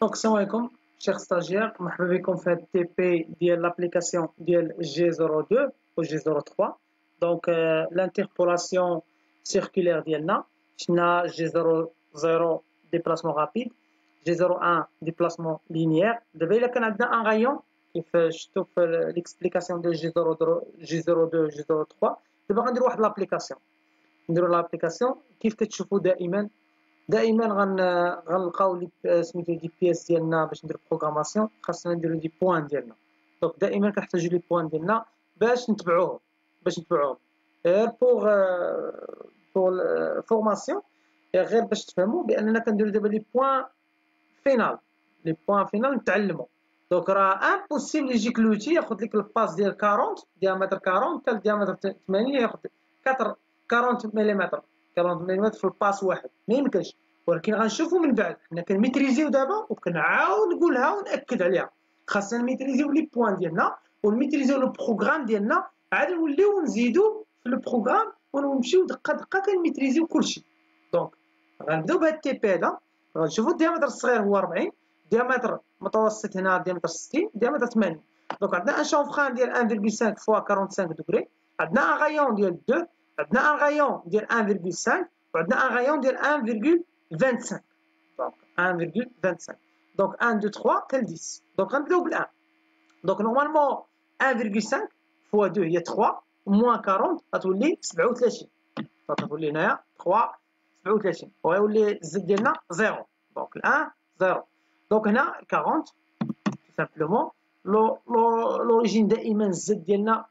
donc السلام عليكم chers stagiaires مرحبا بكم في هاد ال TP ديال l'application ديال G 02 و G 03 donc l'interpolation circulaire ديالنا شفنا G 00 déplacement rapide G 01 déplacement linéaire دابا الا كان عندنا un rayon كيف شفتو في l'explication ديال G 02 G 02 G 03 دابا غنديرو واحد l'application نديرو l'application كيف كتشوفوا دائما دائما غن غنلقاو سميتو des pièces ديالنا باش ندير programmation خاصنا نديرو des points ديالنا. donc دائما كنحتاجو les points ديالنا باش نتبعوهم باش نتبعوهم. غير pour pour formation غير باش تفهموا بأننا كنديرو دابا les points finals les points finals نتعلمو. donc راه impossible يجيك l'outil ياخذ لك ال passe ديال 40 diamètre 40 حتى diamètre 80 ياخذ 4 40 ملم 40 ملم في ال passe واحد. ما يمكنش. ولكن غنشوفوا من بعد. حنا كنميتريزيو دابا وكنعاود نقولها ونأكد عليها. خاصنا نميتريزيو les points ديالنا ونميتريزيو le programme ديالنا. عاد نوليو نزيدو في le programme ونمشيو دقة دقة كنميتريزيو كلشي. donc غنبداو بهاد ال TP هذا. غنشوفو ال diamètre الصغير هو 40 diamètre متوسط هنا diamètre 60 diamètre 80 donc عندنا un chanfrein ديال 1.5 fois 45 degrés عندنا un rayon ديال 2 عندنا un rayon ديال 1.5 وعندنا un rayon ديال 1.25 donc 1.25 donc 1 2 3 حتى 10 donc غنبداو بال 1 donc normalement 1.5 fois 2 هي 3 moins 40 غتولي 37 غتولي هنايا 3 37 وغيولي ال Z ديالنا 0 donc 1 0 donc هنا 40 simplement l'origine دائما ال Z ديالنا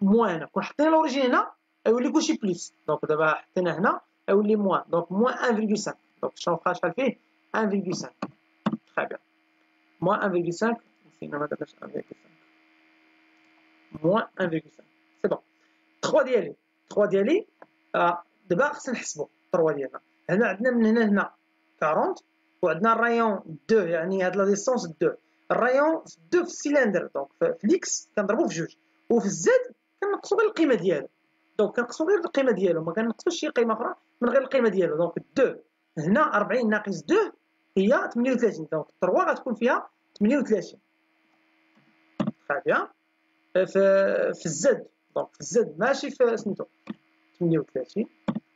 moins هنا كون حطينا l'origine هنا يولي كلشي plus donc دابا حطينا هنا يولي moins donc moins 1.5 donc شوف شحال فيه 1.5 très bien moins 1.5 نسينا ما درناش 1.5 moins 1.5 c'est bon 3 ديالي 3 ديالي دابا خصنا نحسبو 3 ديالنا هنا عندنا من هنا هنا 40 وعندنا ال rayon 2 يعني هاد la distance 2 ال rayon 2 في ال cylindre donc في ال X كنضربو في جوج وفي ال Z كنقصو غير القيمه ديالو donc كنقصو غير القيمه ديالو ما كنقصوش شي قيمه أخرى من غير القيمه ديالو donc 2 هنا 40 ناقص 2 هي 38 donc 3 غتكون فيها 38 très bien في في ال Z donc في ال Z ماشي في سميتو 38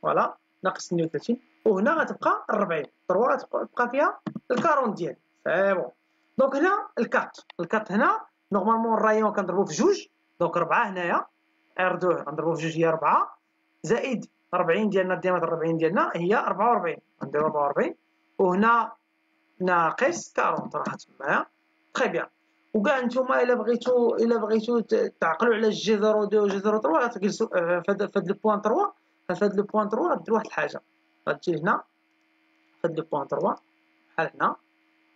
voilà ناقص 38 وهنا غتبقى 40 3 غتبقى فيها ال 40 ديالي c'est bon donc هنا ال quatre ال quatre هنا normalement ال rayon كنضربو في جوج donc 4 هنايا R 2 غنضربو في جوج هي 4 زائد 40 ديالنا ال diamètre 40 ديالنا هي 44 غنديرو 44 وهنا ناقص 40 راها تمايا très bien وكاع نتوما إلا بغيتو إلا بغيتو تعقلوا على G 02 و G 03 غتجلسوا في هاد le point 3 في هاد le point 3 غدير واحد الحاجة. غتجي هنا؟ في هاد le point 3 بحال هنا.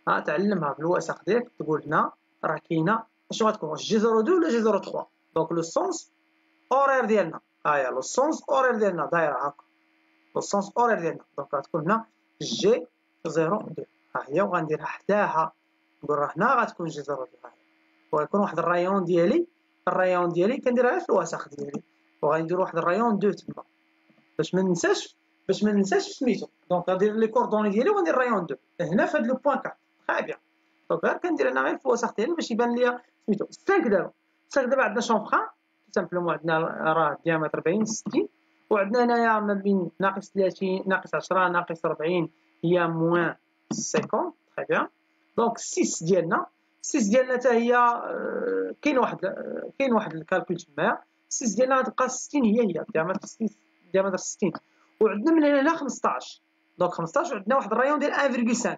ها تعلمها في الوثائق ديالك تقول هنا راه كاينة. شنو غتكون واش G 02 ولا G 03 donc le sens horaire ديالنا. هاهي le sens horaire ديالنا دايرة هكا le sens horaire ديالنا. donc غتكون هنا G 02 ها هي وغنديرها حداها. نقول راه هنا غتكون G 02 ها هي. وغيكون واحد ال rayon ديالي. ال rayon ديالي كنديرها غير في الوثائق ديالي. وغندير واحد ال rayon 2 تما. باش ما ننساش باش ما ننساش سميتو. دونك غندير لي كوردوني ديالي وغندير رايون 2 هنا في هاد لو بوان 4 تري بيان. دونك غير كندير أنا غير في الوثائق ديالي باش يبان ليا سميتو. 5 دابا. 5 دابا عندنا شونفران. سامبلومون عندنا راه ديامتر 40 60 وعندنا هنايا ما بين ناقص 30 ناقص 10 ناقص 40 هي moins 50 très bien donc 6 ديالنا 6 ديالنا حتى هي آه، كاين واحد آه، كاين واحد ال calcul تمايا 6 ديالنا غتبقى 60 هي هي diamètre 60 diamètre 60 وعندنا من هنا 15 donc 15 وعندنا واحد rayon ديال 1.5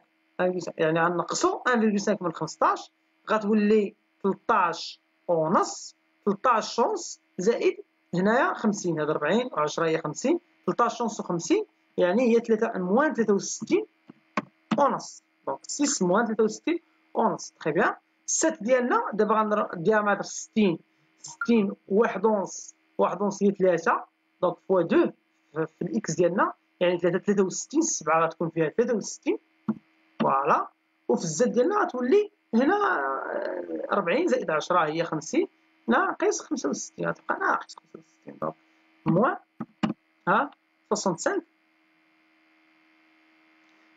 يعني غنقصو 1.5 من 15 غتولي 13 ونص 13 أونص زائد هنايا 50 هذا 40 و10 هي 50 13 أونص و50 يعني هي 3 moins 63 ونص donc 6 moins 63 ونص très bien 7 ديالنا دابا غندير diamètre 60 60 1 ونص 1 ونص هي 3 donc fois 2 في ال X ديالنا يعني 3 63 7 غتكون فيها 63 voilà وفي ال Z ديالنا غتولي هنا 40 زائد 10 هي 50 ناقص 65 غتبقى ناقص 65 donc moins ها 65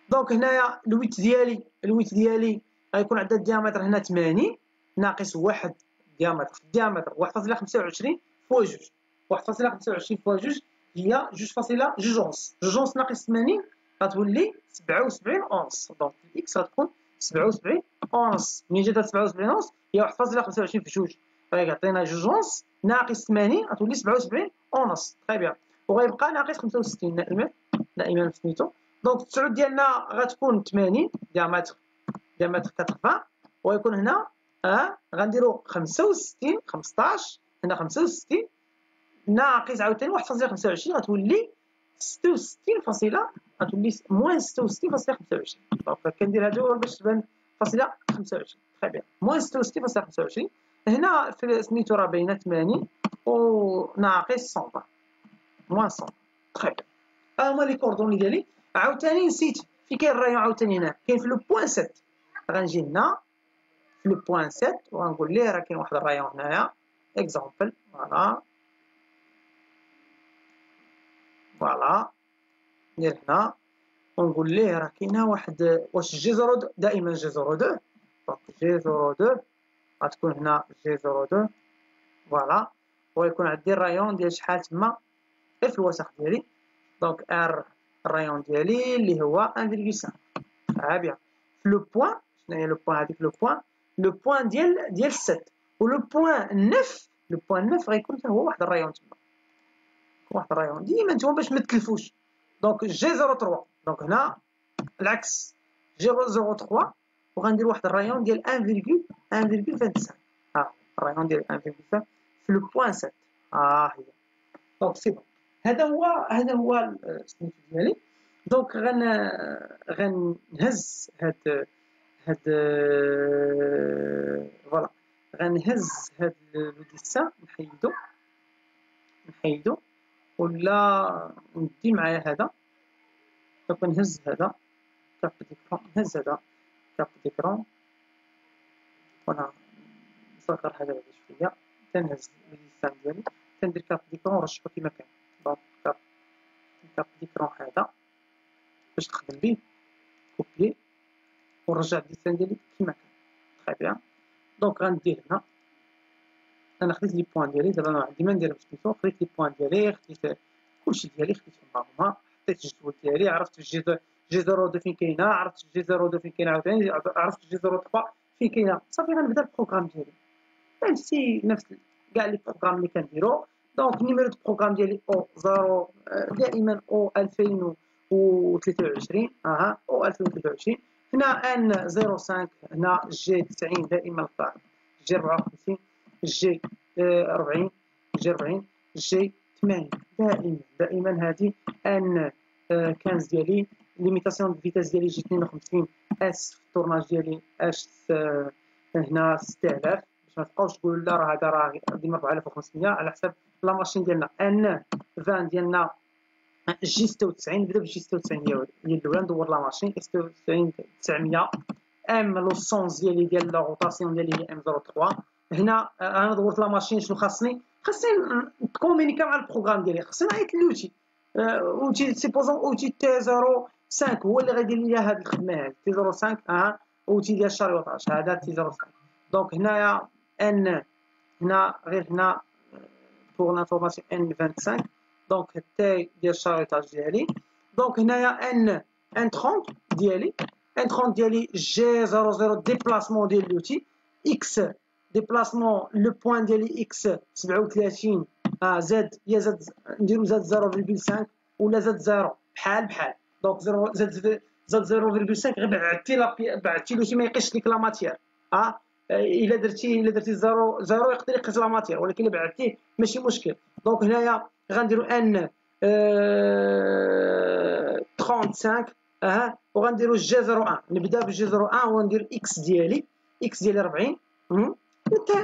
donc هنايا ال huit ديالي ال huit ديالي غيكون عندها ال diamètre هنا 80 ناقص واحد diamètre. ال diamètre 1.25 fois جوج. 1.25 fois جوج هي جوج فاصلة جوج اونص جوج اونص ناقص 80 غتولي 77 اونص donc ال X غتكون 77 اونص منين جات 77 اونص هي 1.25 في جوج. فيعطينا جوج اونص ناقص 80 غتولي 77 أونص. très bien وغيبقى ناقص 65 دائما دائما سميتو. donc التسعود ديالنا غتكون 80 diamètre diamètre 80 ويكون هنا آه غنديرو 65 15 هنا 65 ناقص عاوتاني 1.25 غتولي 66 فاصلة غتولي moins 66 فاصلة 25 donc كندير هادو باش تبان فاصلة 25 très bien moins 66 فاصلة 25 هنا في سميتو راه باينه 80 وناقص 120 moins 100 très bien ها هما لي coordonnées ديالي. عاوتاني نسيت. فين كاين ال rayon عاوتاني هنا. كاين في le point 7 غنجي هنا. في le point 7 وغنقول ليه راه كاين واحد ال rayon هنايا. exemple voilà voilà ندير هنا. ونقول ليه راه كاينة واحد. واش G zéro دائما G zéro deux. donc G zéro deux. غتكون هنا G zéro deux. voilà. ويكون عندي ال rayon ديال شحال تما؟ في الوسط ديالي. donc R ال rayon ديالي اللي هو 1.5 eh bien. في le point شنو هي le point هذيك le point le point ديال ديال 7 و le point 9 le point 9 غيكون حتى هو واحد ال rayon تما. واحد ال rayon ديما نتوما باش ما تكلفوش. donc G 03 donc هنا العكس. G 03 وغندير واحد rayon ديال 1.1.25 ها ال rayon ديال 1.5 في le point 7 ها هي. donc c'est bon هذا هو هذا هو السميتو ديالي. donc غن غنهز هاد هاد voilà غنهز هاد le dessin نحيدو. نحيدو. ولا ندي معايا هذا. donc نهز هذا. capture d'écran نهز هذا. capture d'écran وأنا نصغر هذا بعد شوية. تنهز ال dessin ديالي تندير كاب ديكرون ونرشحو كيما كان. دونك كاب كاب ديكرون هذا. باش نخدم بيه. كوبلي ونرجع اللسان ديالي كيما كان. تخي بيان دونك غندير هنا أنا خديت لي بوان ديالي دابا عندي ما ندير نشوف خديت لي بوان ديالي خديت كلشي ديالي خديتهم معاهما حطيت الجدول ديالي عرفت جي زيرو دو فين كاينة عرفت زيرو دو فين كاينة عاوتاني عرفت زيرو تخوا فين كاينة. صافي غنبدأ البروغرام ديالي. نفسي نفس كاع les programmes اللي كنديرو. donc numéro de programme ديالي O zéro دائما O 2023 أها O 2023 هنا N 05 هنا G 90 دائما القاع جي 54 جي 40 جي 40 جي 80 دائما دائما هذه N 15 ديالي limitation vitesse ديالي G 52 S في ال tournage ديالي اش هنا 6000 باش ما تبقاوش تقولوا لا راه هذا راه ديما 4500 على حساب la machine ديالنا N 20 ديالنا G 96 نبدا ب G 96 هي الاولى ندور la machine 96 900 M le sens ديالي ديال la rotation ديالي هي M 03 هنا أنا دورت la machine شنو خاصني خاصني نكومونيكا مع ال programme ديالي خاصني نعيط l'outil outil supposons outil T 05 هو اللي غيدير لي هاد الخدمة هادي T 05 آه outil ديال ال chariotage هذا T 05 donc هنايا N هنا غير هنا pour l'information N 25 donc ال taille ديال ال chariotage ديالي. donc هنايا N N 30 ديالي. N 30 ديالي G 00 déplacement ديال l'outil X déplacement le point ديالي X 37 آه زاد يا زاد نديرو زاد 0.5 ولا زاد 0 بحال بحال. donc Z Z 0.5 غير بعدتي بعدتي له شي ما يقيش لك la matière آه الا درتي الا درتي 0 0 يقدر يقيس la matière ولكن الا بعدتيه ماشي مشكل donc هنايا غنديرو N آه 35 آه وغنديرو G 01 نبدا ب G 01 وندير X ديالي X ديالي 40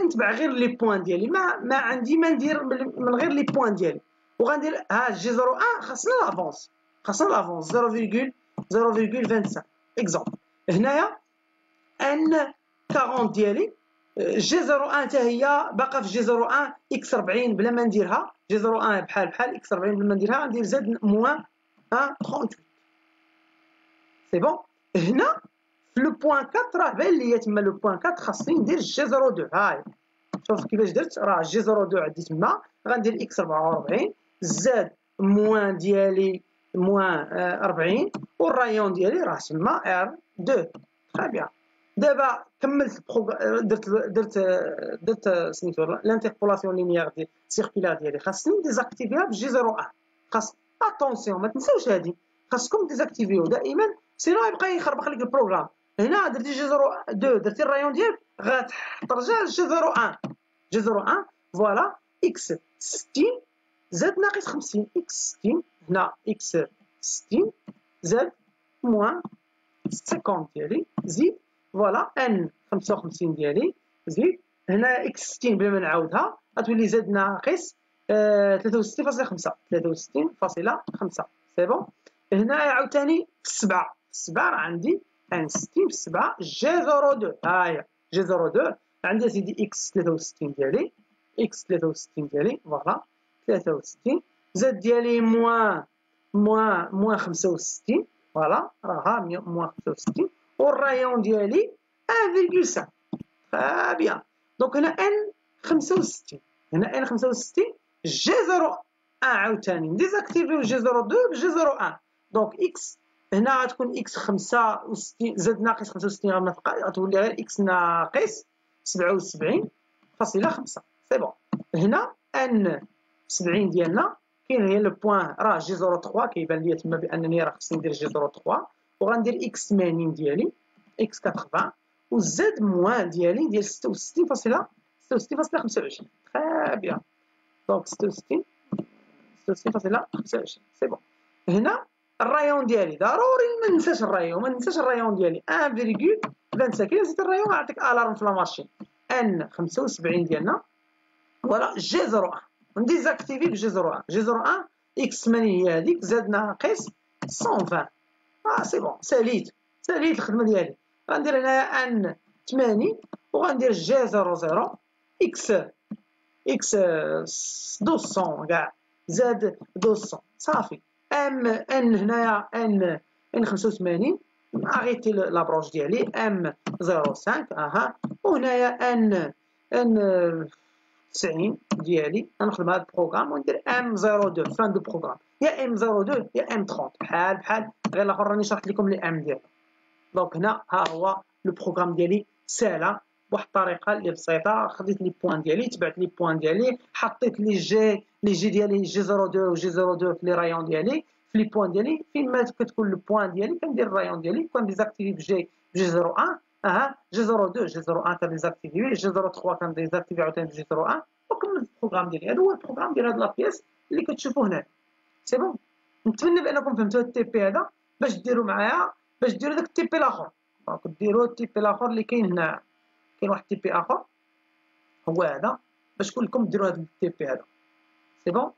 نتبع غير les points ديالي ما ما عندي ما ندير من غير les points ديالي وغندير ها G 01 خاصنا l'avance خاصنا l'avance 0.0.25 exemple هنايا N 40 ديالي G 01 حتى هي باقا في G 01 X 40 بلا ما نديرها. G 01 بحال بحال X 40 بلا ما نديرها ندير Z moins 38 c'est bon هنا في le point 4 راه باين ليا تما le point 4 خاصني ندير G 02 هاي. شوف كيفاش درت. راه G 02 عندي تما. غندير X 44 Z moins ديالي moins 40 وال rayon ديالي راه تما R 2 très bien دابا كملت درت درت درت سميتو l'interpolation linéaire ديال circulaire ديالي خاصني désactiver ها ب G 01 خاص attention ما تنساوش هادي خاصكم désactiver و دائما sinon يبقى يخربق لك ال programme هنا درتي G 02 درتي ال rayon ديالك غترجع ل G 01 G 01 voilà X 60 Z ناقص 50 إكس 60 هنا إكس 60 زاد موان 50 ديالي زيد voilà N 55 ديالي زيد هنا X 60 بلا ما نعاودها غتولي Z ناقص 63.5 63.5 c'est bon هنا عاوتاني في السبعة في السبعة راه عندي N 60 في السبعة جي 02 ها هي جي 02 عندي سيدي X 63 ديالي X 63 ديالي voilà 63 Z ديالي moins moins moins 65 voilà راها moins 65 وال rayon ديالي 1,5 très bien. Donc هنا N 65 هنا N 65 G 01 عاوتاني. ن désactiver و G 02 ب G 01 donc X هنا غتكون X 65 Z ناقص 65 غتولي غير X ناقص 77 فاصلة 5 c'est bon هنا N 70 ديالنا. كاين هي le point راه G 03 كيبان ليا تما بانني راه خصني ندير G 03 وغندير إكس 80 ديالي إكس 80 وزاد موان ديالي ديال 66 فاصلة 66 فاصلة 25 très bien donc 66 66 فاصلة 25 c'est bon هنا ال rayon ديالي. ضروري ما ننساش ال rayon ما ننساش ال rayon ديالي. 1,25 كي نسيت ال rayon غنعطيك alarme في la machine N 75 ديالنا voilà G 01 ن désactiver ب G 01 G 01 X 80 هي هذيك ناقص 120 آه c'est bon ساليت ساليت الخدمه ديالي غندير هنايا N 80 وغندير G 00 X X 200 كاع Z 200 صافي M N هنايا N N 85 arrêter la broche ديالي M 05 أها وهنايا N N 90 ديالي غنخدم هذا ال programme وندير M 02 fin de programme يا M 02 يا M 30 بحال بحال. غير الآخر راني شرحت لكم les M ديالها donc هنا ها هو le programme ديالي. ساهله بواحد الطريقة اللي بسيطة. خديت les points ديالي تبعت les points ديالي. حطيت les G les G ديالي G 02 و G 02 في les rayons ديالي. في les points ديالي فين ما كتكون le point ديالي كندير ال rayon ديالي. كن désactiver ب G ب G 01 أها G 02 G 01 كن désactiver. G 03 كن désactiver عاوتاني ب G 01 وكملت ال programme ديالي. هذا هو ال programme ديال هاد la pièce اللي كتشوفوا هنا. c'est bon؟ نتمنى بأنكم فهمتوا ال TP هذا باش ديروا معايا باش ديروا داك ال TP الآخر. donc ديروا ال TP الآخر اللي كاين هنا. كاين واحد ال TP آخر. هو هذا. باش كلكم ديروا هذا ال TP هذا. c'est bon؟